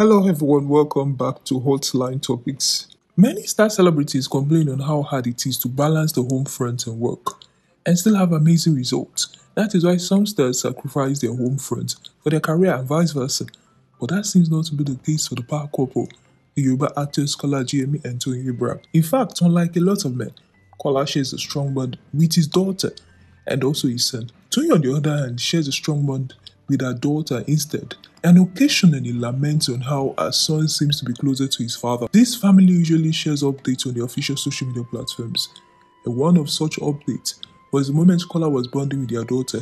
Hello, everyone. Welcome back to Hotline Topics. Many star celebrities complain on how hard it is to balance the home front and work and still have amazing results. That is why some stars sacrifice their home front for their career and vice versa. But that seems not to be the case for the power couple, the Yoruba actors Kola Ajeyemi and Toyin Abraham. In fact, unlike a lot of men, Kola shares a strong bond with his daughter and also his son. Toyin, on the other hand, shares a strong bond with her daughter instead, and occasionally laments on how her son seems to be closer to his father. This family usually shares updates on the official social media platforms, and one of such updates was the moment Kola was bonding with their daughter,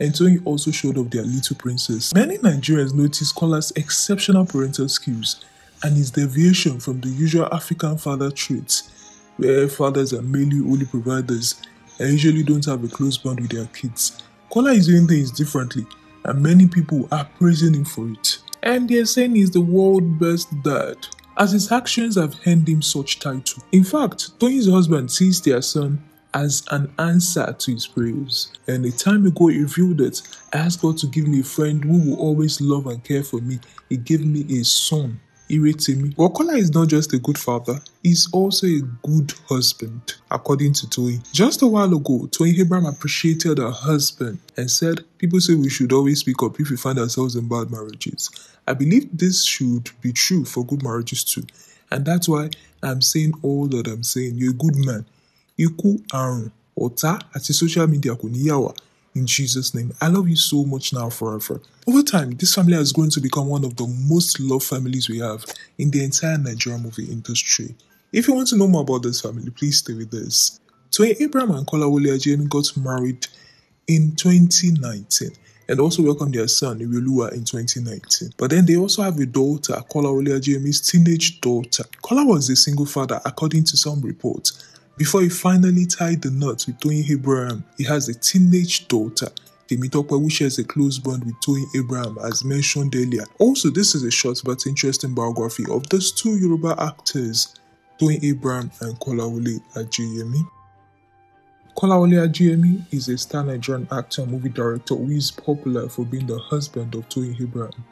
and Toyin also showed off their little princess. Many Nigerians noticed Kola's exceptional parental skills and his deviation from the usual African father traits, where fathers are mainly only providers and usually don't have a close bond with their kids. Kola is doing things differently, and many people are praising him for it. And they're saying he's the world best dad, as his actions have earned him such title. In fact, Toyin's husband sees their son as an answer to his prayers. And a time ago, he revealed that I asked God to give me a friend who will always love and care for me. He gave me a son. Iretemi. Wakola is not just a good father, he's also a good husband, according to Toyin. Just a while ago, Toyin Abraham appreciated her husband and said, People say we should always speak up if we find ourselves in bad marriages. I believe this should be true for good marriages too. And that's why I'm saying all that I'm saying. You're a good man. Ikú, àrùn, ọ̀tá àti social media kò. In Jesus' name, I love you so much now forever. Over time, this family has grown to become one of the most loved families we have in the entire Nigerian movie industry. If you want to know more about this family, please stay with us. Toyin Abraham and Kolawole Ajeyemi got married in 2019 and also welcomed their son Ireoluwa in 2019. But then they also have a daughter, Kolawole Ajeyemi's teenage daughter. Kola was a single father according to some reports before he finally tied the knot with Toyin Abraham, he has a teenage daughter. Temitope, who shares a close bond with Toyin Abraham, as mentioned earlier. Also, this is a short but interesting biography of those two Yoruba actors, Toyin Abraham and Kolawole Ajeyemi. Kolawole Ajeyemi is a star Nigerian actor and movie director who is popular for being the husband of Toyin Abraham.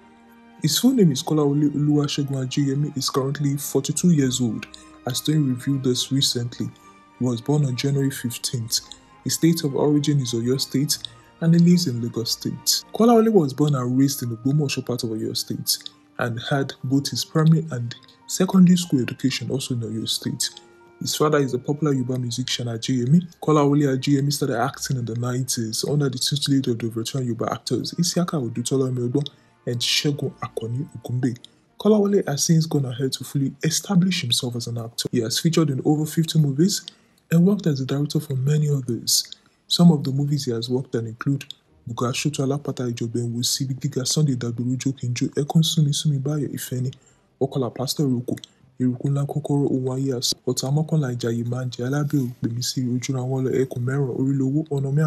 His full name is Kolawole Oluwasegun Ajeyemi. Is currently 42 years old, as Toyin revealed this recently. He was born on January 15th. His state of origin is Oyo State and he lives in Lagos State. Kola Kolawole was born and raised in the Bomosho part of Oyo State and had both his primary and secondary school education also in Oyo State. His father is a popular Yoruba musician Ajeyemi. Kolawole Ajeyemi started acting in the 90s under the tutelage of the veteran Yoruba actors Isiaka Odutola Omeodo and Shegun Akoni Ogunbe. Kolawole has since gone ahead to fully establish himself as an actor. He has featured in over 50 movies and worked as a director for many others. Some of the movies he has worked on include Bugashoto Alapata Ijobenwu, Sibi Giga, Sunday Dagborujo Kinjo, Ekun Sumi Sumi Bayo Ifeni, Okola Pastor Roko, Eruku Ńlá Kọ́kọ́rọ́ Ohun Ayé Àsọ, Ọ̀tá Mọ́kànlá Ìjàyè máa ń jẹ Alábẹ́ Òpèmísí Ojúra wọn lọ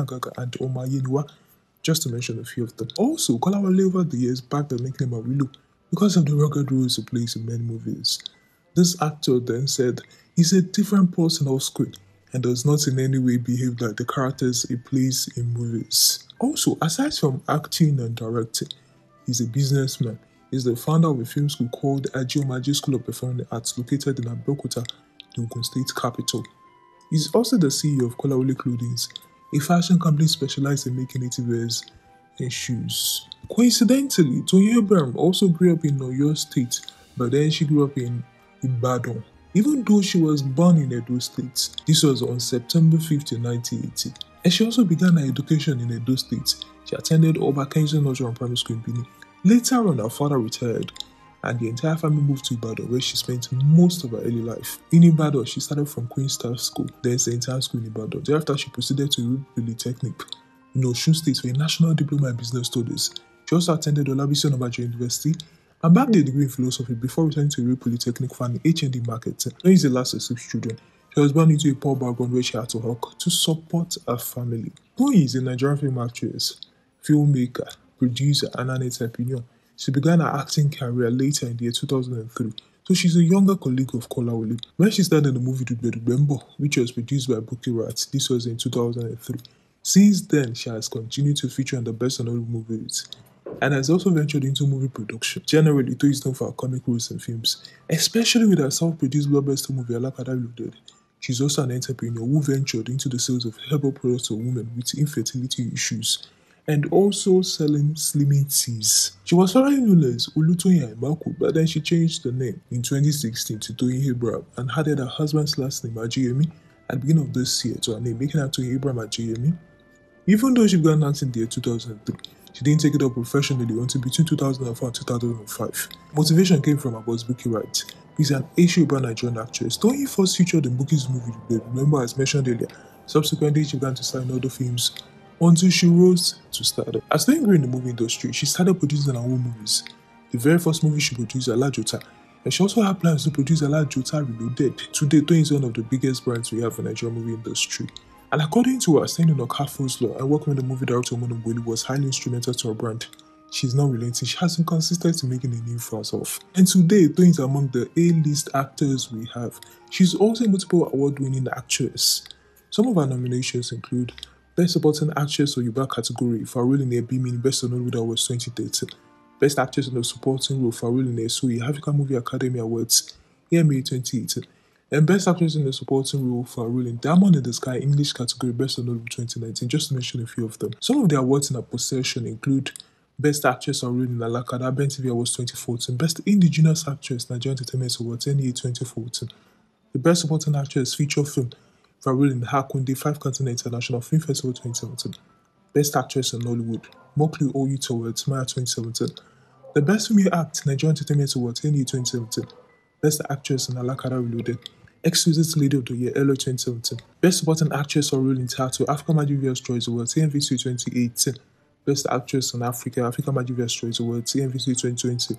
Àgàgà and Ọmọ Ayéniwá, just to mention a few of them. Also, Kolawole over the years backed the nickname Awilo because of the rugged roles he plays in many movies. This actor then said he's a different person off screen and does not in any way behave like the characters he plays in movies. Also, aside from acting and directing, he's a businessman. He's the founder of a film school called Ajiomaji School of Performing Arts located in Abeokuta, the Ogun State capital. He's also the CEO of Kolawole Clothings, a fashion company specialized in making native wears and shoes. Coincidentally, Toyin Abraham also grew up in Oyo State, but then she grew up in Ibadan even though she was born in Edo State. This was on September 15, 1980. And she also began her education in Edo State. She attended Oba Nursery Primary School in Benin. Later on, her father retired and the entire family moved to Ibadan where she spent most of her early life. In Ibadan, she started from Queen Star School, then St. Anne's School in Ibadan. Thereafter, she proceeded to Polytechnic in Osun State for a National Diploma in Business Studies. She also attended Olabisi Onabanjo University and backed a degree in philosophy before returning to Iru Polytechnic for HND marketing. When is the last of six children, she was born into a poor background where she had to work to support her family. Toyin is a Nigerian film actress, filmmaker, producer, and an entrepreneur. She began her acting career later in the year 2003, so she's a younger colleague of Kola Kolawole. When she started in the movie Dubedubembo, which was produced by Bukky Wright, this was in 2003. Since then, she has continued to feature in the best Hollywood movies and has also ventured into movie production. Generally, Toyin is known for her comic roles in films, especially with her self-produced blockbuster movie Alakada Reloaded. She's also an entrepreneur who ventured into the sales of herbal products for women with infertility issues and also selling slimming teas. She was formerly known as Olutoyin Aimakhu, but then she changed the name in 2016 to Toyin Abraham and added her husband's last name Ajeyemi at the beginning of this year to her name, making her Toyin Abraham Ajeyemi. Even though she began dancing in the year 2003, she didn't take it up professionally until between 2004 and 2005. Motivation came from boss Bukky Wright, is an Asian-born Nigerian actress. Toyin first featured in Bukky's movie, remember as mentioned earlier. Subsequently, she began to star in other films until she rose to stardom. As grew in the movie industry, she started producing her own movies. The very first movie she produced, Alajota, and she also had plans to produce Alajota Reloaded. Today, Toyin is one of the biggest brands we have in the Nigerian movie industry. And according to her, staying on Okafor's law and working with the movie director Omoni Oboli was highly instrumental to her brand. She's not relenting, she has been consistent in making a name for herself. And today, Toyin is among the A-list actors we have. She's also a multiple award-winning actress. Some of her nominations include Best Supporting Actress or Yuba category for a role in meaning Best of Nollywood Awards 2013. Best Actress in a Supporting Role for a role in SOE African Movie Academy Awards EMA 2018. And Best Actress in a Supporting Role for a role in Diamond in the Sky English category Best Nollywood 2019, just to mention a few of them. Some of the awards in her possession include Best Actress or Role in Alakada, Ben TV Awards 2014, Best Indigenous Actress, Nigerian Entertainment Awards, NEA 2014, the Best Supporting Actress Feature Film for role in Hakunde Five Continent International Film Festival 2017. Best Actress in Nollywood, Mokli Oyu Awards, Maya 2017. The Best Female Act, Nigerian Entertainment Awards, NE 2017. Best Actress in Alakada Reloaded, Exquisite Lady of the Year, LO 2017. Best Supporting Actress or Role in Theatre, Africa Magic Choice Awards, TNVC 2018. Best Actress in Africa, Africa Magic Choice Awards, TNVC 2020.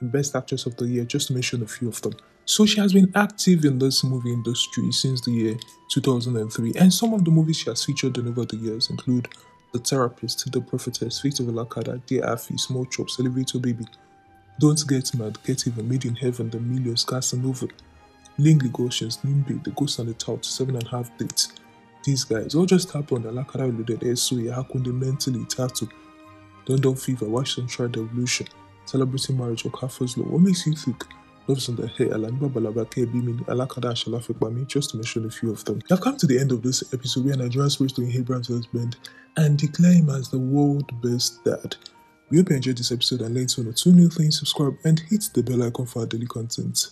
And Best Actress of the Year, just to mention a few of them. So she has been active in this movie industry since the year 2003, and some of the movies she has featured in over the years include The Therapist, The Prophetess, Victor of Alakada, Dear Afi, Small Chops, Elevator Baby, Don't Get Mad, Get Even, Made in Heaven, The Millions, Casanova, Lingley Goshen's Nimbe, The Ghost and the Tout, Seven and a Half Dates. These guys all just happened on Alakada Loaded SOE, Hakunde Mentally, Tattoo, London Fever, Washington Tried Evolution, Celebrating Marriage, or Kafa's Law. What makes you think? Loves on the hair, Alaniba Balabake, Bimin, Alakada, and Shalafik just to mention a few of them. Have come to the end of this episode where Nigerian supposed to Abraham's husband and declare him as the world best dad. We hope you enjoyed this episode and learned one or two new things. Subscribe and hit the bell icon for our daily content.